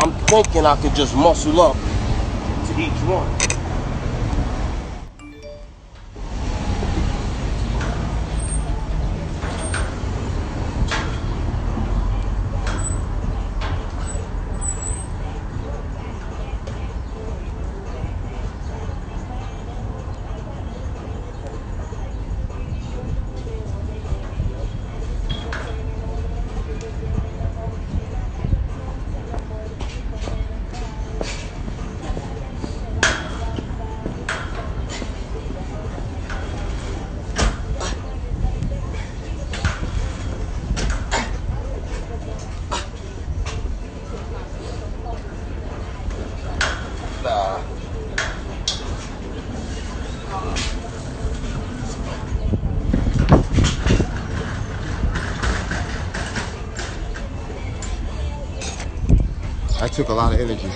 I'm thinking I could just muscle up to each one. That took a lot of energy.